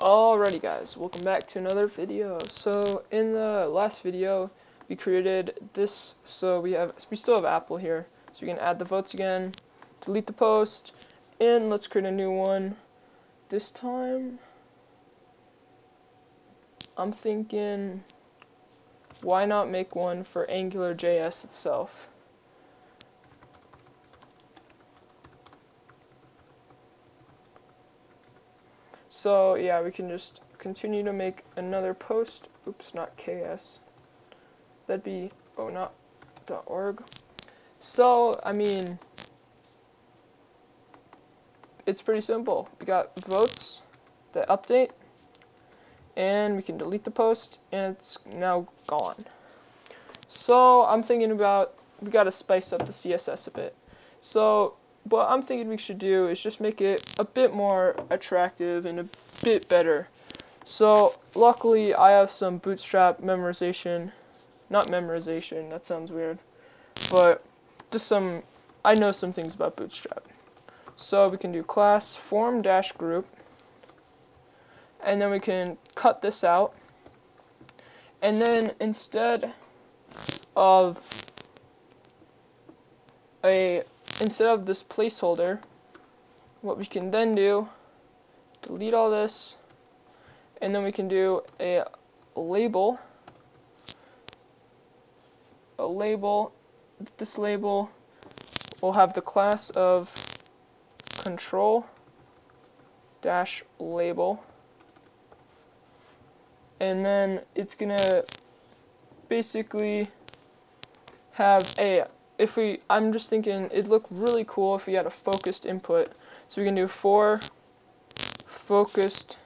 Alrighty guys, welcome back to another video. So in the last video, we created this, so we have we still have Apple here. So we can add the votes again, delete the post, and let's create a new one. This time, I'm thinking, why not make one for AngularJS itself? So yeah, we can just continue to make another post. Oops, not KS. That'd be, oh, not .org. So, I mean, it's pretty simple. We got votes, the update, and we can delete the post, and it's now gone. So, I'm thinking about, we gotta spice up the CSS a bit. So, what I'm thinking we should do is just make it a bit more attractive and a bit better. So luckily I have some bootstrap memorization, not memorization, that sounds weird, but just some, I know some things about bootstrap. So we can do class form dash group, and then we can cut this out, and then instead of a instead of this placeholder, what we can then do, delete all this, and then we can do a label, a label, this label will have the class of control dash label, and then it's gonna basically have a if we, I'm just thinking it'd look really cool if we had a focused input. So we can do for focused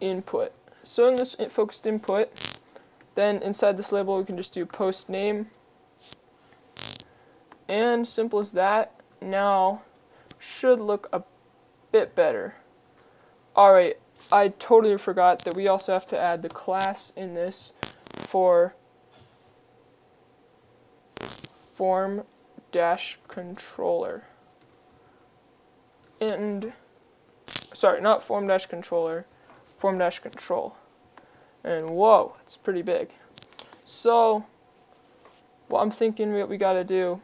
input. So in this focused input, then inside this label we can just do post name. And simple as that, now should look a bit better. Alright, I totally forgot that we also have to add the class in this for form dash controller. And, sorry, not form dash controller, form dash control. And whoa, it's pretty big. So, what I'm thinking what we gotta do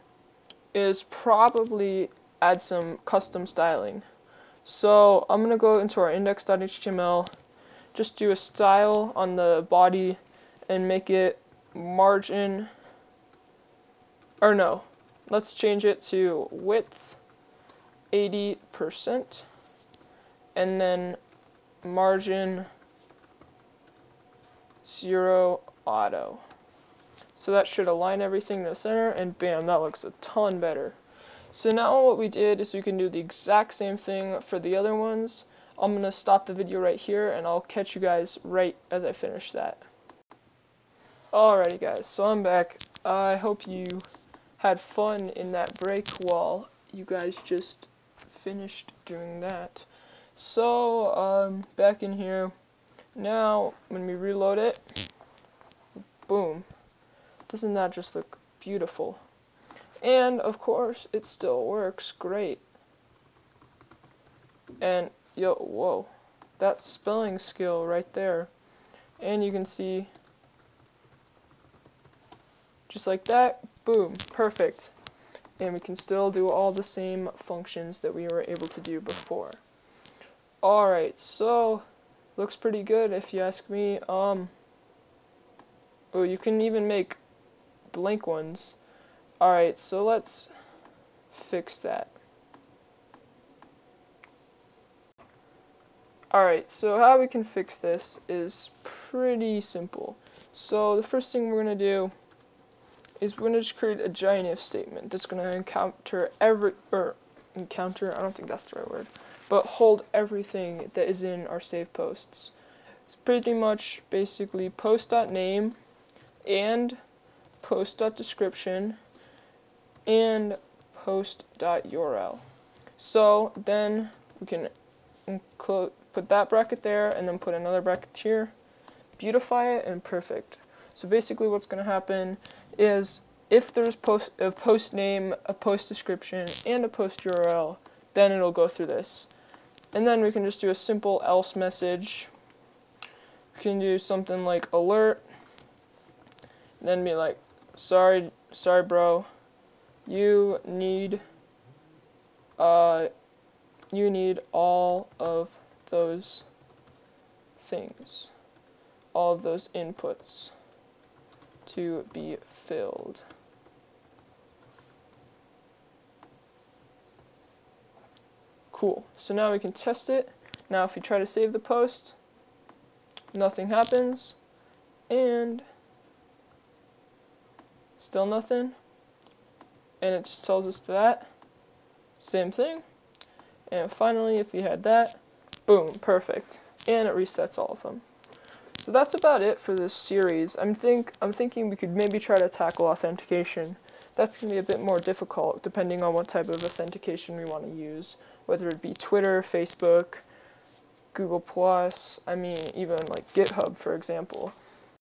is probably add some custom styling. So I'm gonna go into our index.html, just do a style on the body and make it margin or no, let's change it to width 80% and then margin 0 auto. So that should align everything to the center and bam, that looks a ton better. So now what we did is we can do the exact same thing for the other ones. I'm going to stop the video right here and I'll catch you guys right as I finish that. Alrighty guys, so I'm back. I hope you had fun in that break while you guys just finished doing that. So, um, back in here, now when we reload it, boom, doesn't that just look beautiful? And of course, it still works great. And yo, whoa, that spelling skill right there. And you can see, just like that, Boom, perfect. And we can still do all the same functions that we were able to do before. Alright, so looks pretty good if you ask me. Um Oh, you can even make blank ones. Alright, so let's fix that. Alright, so how we can fix this is pretty simple. So the first thing we're going to do is we're going to just create a giant if statement that's going to encounter every, or encounter, I don't think that's the right word, but hold everything that is in our save posts. It's pretty much basically post.name and post.description and post.url. So then we can put that bracket there and then put another bracket here, beautify it, and perfect. So basically what's going to happen is if there's post, a post name, a post description, and a post URL, then it'll go through this. And then we can just do a simple else message. We can do something like alert. then be like, sorry, sorry, bro. You need, uh, you need all of those things, all of those inputs to be filled. Cool. So now we can test it. Now if we try to save the post, nothing happens. And still nothing. And it just tells us that. Same thing. And finally, if we had that, boom, perfect. And it resets all of them. So that's about it for this series. I'm think I'm thinking we could maybe try to tackle authentication. That's going to be a bit more difficult depending on what type of authentication we want to use whether it be Twitter, Facebook, Google Plus, I mean even like GitHub for example.